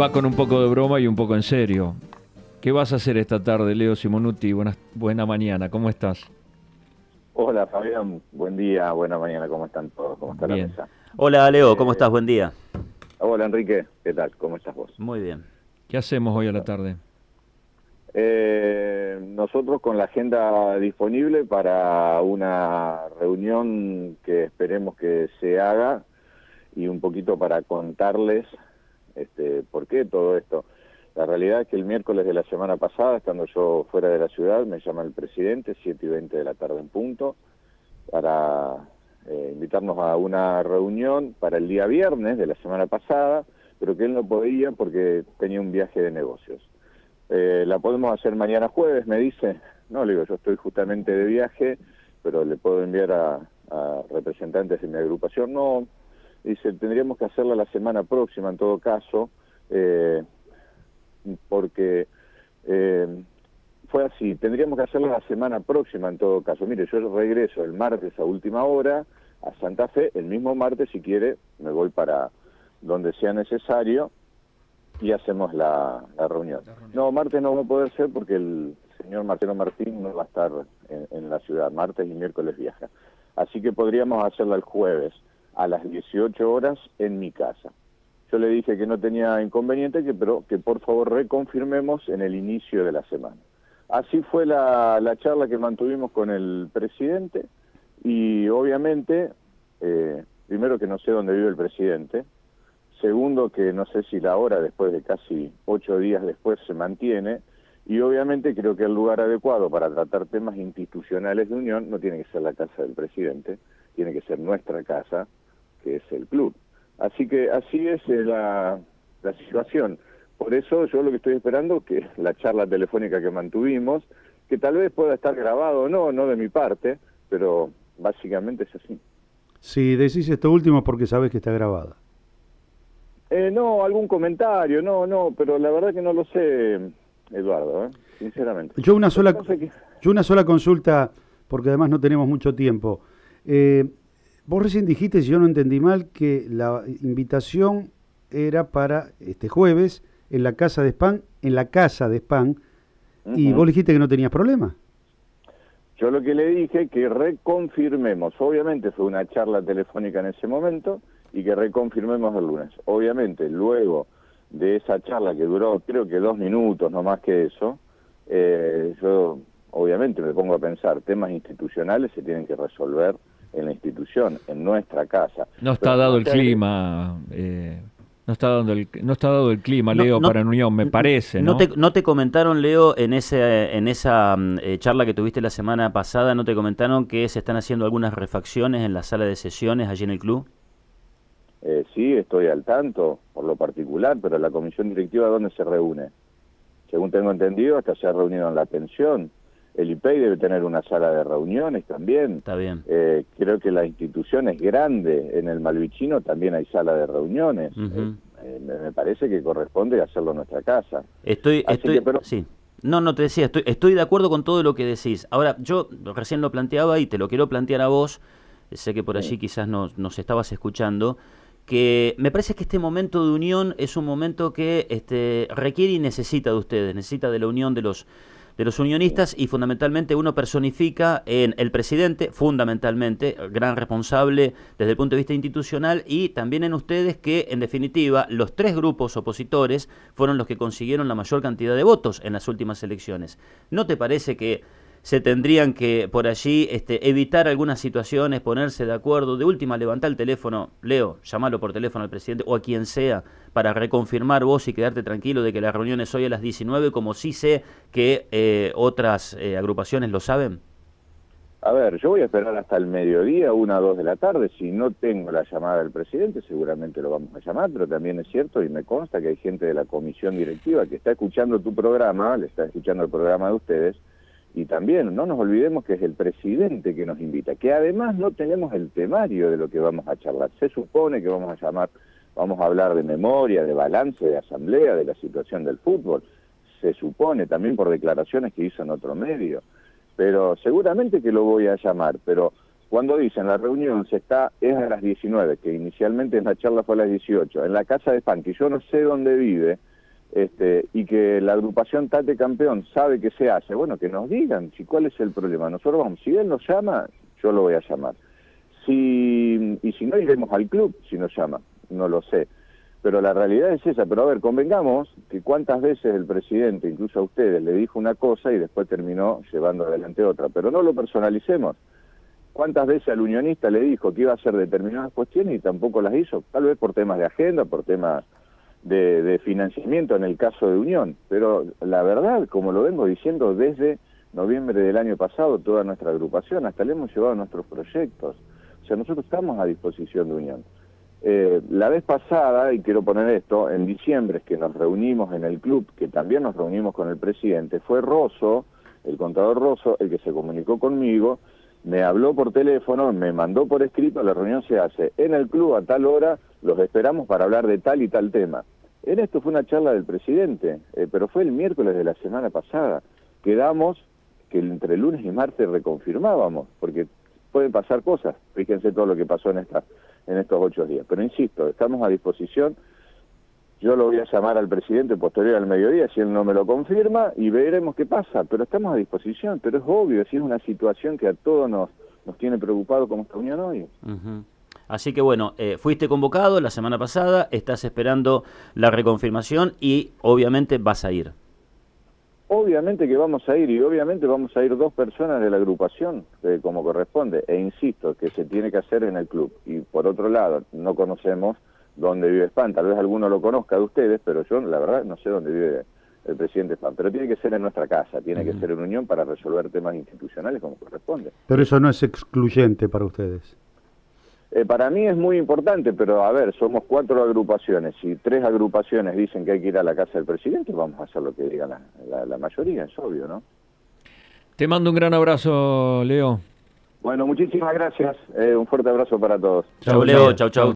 va con un poco de broma y un poco en serio. ¿Qué vas a hacer esta tarde, Leo Simonuti? Buena, buena mañana, ¿cómo estás? Hola Fabián, buen día, buena mañana, ¿cómo están todos? ¿Cómo está la mesa? Hola Leo, ¿cómo estás? Buen día. Hola Enrique, ¿qué tal? ¿Cómo estás vos? Muy bien. ¿Qué hacemos hoy a la tarde? Eh, nosotros con la agenda disponible para una reunión que esperemos que se haga y un poquito para contarles este, por qué todo esto. La realidad es que el miércoles de la semana pasada, estando yo fuera de la ciudad, me llama el presidente, 7 y 20 de la tarde en punto, para eh, invitarnos a una reunión para el día viernes de la semana pasada, pero que él no podía porque tenía un viaje de negocios. Eh, la podemos hacer mañana jueves, me dice. No, le digo, yo estoy justamente de viaje, pero le puedo enviar a, representantes de mi agrupación. No, dice, tendríamos que hacerla la semana próxima en todo caso, eh, porque eh, fue así, tendríamos que hacerla la semana próxima en todo caso. Mire, yo regreso el martes a última hora a Santa Fe, el mismo martes si quiere me voy para donde sea necesario y hacemos la, reunión. No, martes no va a poder ser porque el señor Marcelo Martín no va a estar en, la ciudad, martes y miércoles viaja. Así que podríamos hacerla el jueves a las 18 horas en mi casa. Yo le dije que no tenía inconveniente, que, pero que por favor reconfirmemos en el inicio de la semana. Así fue la, charla que mantuvimos con el presidente y obviamente, eh, primero que no sé dónde vive el presidente, Segundo, que no sé si la hora después de casi ocho días después se mantiene. Y obviamente creo que el lugar adecuado para tratar temas institucionales de unión no tiene que ser la casa del presidente, tiene que ser nuestra casa, que es el club. Así que así es eh, la, la situación. Por eso yo lo que estoy esperando que la charla telefónica que mantuvimos, que tal vez pueda estar grabado o no, no de mi parte, pero básicamente es así. Si decís esto último porque sabes que está grabada. Eh, no, algún comentario, no, no, pero la verdad que no lo sé, Eduardo, ¿eh? sinceramente. Yo una sola, yo una sola consulta, porque además no tenemos mucho tiempo. Eh, vos recién dijiste, si yo no entendí mal, que la invitación era para este jueves en la casa de Spam, en la casa de Spam, y vos dijiste que no tenías problema. Yo lo que le dije que reconfirmemos, obviamente fue una charla telefónica en ese momento, y que reconfirmemos el lunes. Obviamente, luego de esa charla que duró creo que dos minutos, no más que eso, eh, yo obviamente me pongo a pensar, temas institucionales se tienen que resolver en la institución, en nuestra casa. No está dado el clima, eh, no está dado el, no está dado el clima, Leo, para para Unión, me parece. ¿no? ¿no? te, ¿No te comentaron, Leo, en ese en esa mm, eh, charla que tuviste la semana pasada, no te comentaron que se están haciendo algunas refacciones en la sala de sesiones allí en el club? Eh, sí, estoy al tanto, por lo particular, pero la comisión directiva, ¿dónde se reúne? Según tengo entendido, hasta se ha reunido en la pensión. El IPEI debe tener una sala de reuniones también. Está bien. Eh, creo que la institución es grande. En el Malvichino también hay sala de reuniones. Eh, me, parece que corresponde hacerlo en nuestra casa. Estoy, estoy, sí. No, no te decía, estoy, estoy de acuerdo con todo lo que decís. Ahora, yo recién lo planteaba y te lo quiero plantear a vos. Sé que por allí quizás nos, nos estabas escuchando que me parece que este momento de unión es un momento que este, requiere y necesita de ustedes, necesita de la unión de los de los unionistas y fundamentalmente uno personifica en el presidente, fundamentalmente, gran responsable desde el punto de vista institucional y también en ustedes que en definitiva los tres grupos opositores fueron los que consiguieron la mayor cantidad de votos en las últimas elecciones. ¿No te parece que se tendrían que por allí este, evitar algunas situaciones, ponerse de acuerdo, de última levantar el teléfono, Leo, llamalo por teléfono al presidente o a quien sea para reconfirmar vos y quedarte tranquilo de que la reunión es hoy a las 19, como sí sé que eh, otras eh, agrupaciones lo saben? A ver, yo voy a esperar hasta el mediodía, una o dos de la tarde. Si no tengo la llamada del presidente, seguramente lo vamos a llamar, pero también es cierto y me consta que hay gente de la comisión directiva que está escuchando tu programa, le está escuchando el programa de ustedes, y también no nos olvidemos que es el presidente que nos invita, que además no tenemos el temario de lo que vamos a charlar. Se supone que vamos a llamar, vamos a hablar de memoria, de balance, de asamblea, de la situación del fútbol. Se supone también por declaraciones que hizo en otro medio. Pero seguramente que lo voy a llamar, pero cuando dicen la reunión se está es a las 19, que inicialmente en la charla fue a las 18, en la casa de Spanky, yo no sé dónde vive, este, y que la agrupación Tate Campeón sabe que se hace, bueno, que nos digan si cuál es el problema. Nosotros vamos, si él nos llama, yo lo voy a llamar. Si, y si no, iremos al club si nos llama, no lo sé. Pero la realidad es esa. Pero a ver, convengamos que cuántas veces el presidente, incluso a ustedes, le dijo una cosa y después terminó llevando adelante otra. Pero no lo personalicemos. ¿Cuántas veces al unionista le dijo que iba a hacer determinadas cuestiones y tampoco las hizo? Tal vez por temas de agenda, por temas de, financiamiento en el caso de Unión. Pero la verdad, como lo vengo diciendo desde noviembre del año pasado, toda nuestra agrupación, hasta le hemos llevado nuestros proyectos. O sea, nosotros estamos a disposición de Unión. Eh, la vez pasada, y quiero poner esto, en diciembre que nos reunimos en el club, que también nos reunimos con el presidente, fue Rosso, el contador Rosso, el que se comunicó conmigo, me habló por teléfono, me mandó por escrito, la reunión se hace en el club a tal hora, los esperamos para hablar de tal y tal tema. En esto fue una charla del presidente, eh, pero fue el miércoles de la semana pasada. Quedamos que entre lunes y martes reconfirmábamos, porque pueden pasar cosas, fíjense todo lo que pasó en esta en estos ocho días. Pero insisto, estamos a disposición. Yo lo voy a llamar al presidente posterior al mediodía, si él no me lo confirma, y veremos qué pasa. Pero estamos a disposición, pero es obvio, si es una situación que a todos nos, nos tiene preocupado como esta unión hoy. Así que bueno, eh, fuiste convocado la semana pasada, estás esperando la reconfirmación y obviamente vas a ir. Obviamente que vamos a ir y obviamente vamos a ir dos personas de la agrupación, eh, como corresponde, e insisto, que se tiene que hacer en el club. Y por otro lado, no conocemos dónde vive Span, tal vez alguno lo conozca de ustedes, pero yo la verdad no sé dónde vive el presidente Span, pero tiene que ser en nuestra casa, tiene que ser en unión para resolver temas institucionales como corresponde. Pero eso no es excluyente para ustedes. Eh, para mí es muy importante, pero a ver, somos cuatro agrupaciones. Si tres agrupaciones dicen que hay que ir a la casa del presidente, vamos a hacer lo que diga la, mayoría, es obvio, ¿no? Te mando un gran abrazo, Leo. Bueno, muchísimas gracias. Eh, un fuerte abrazo para todos. Chau, Leo. Chau, chau.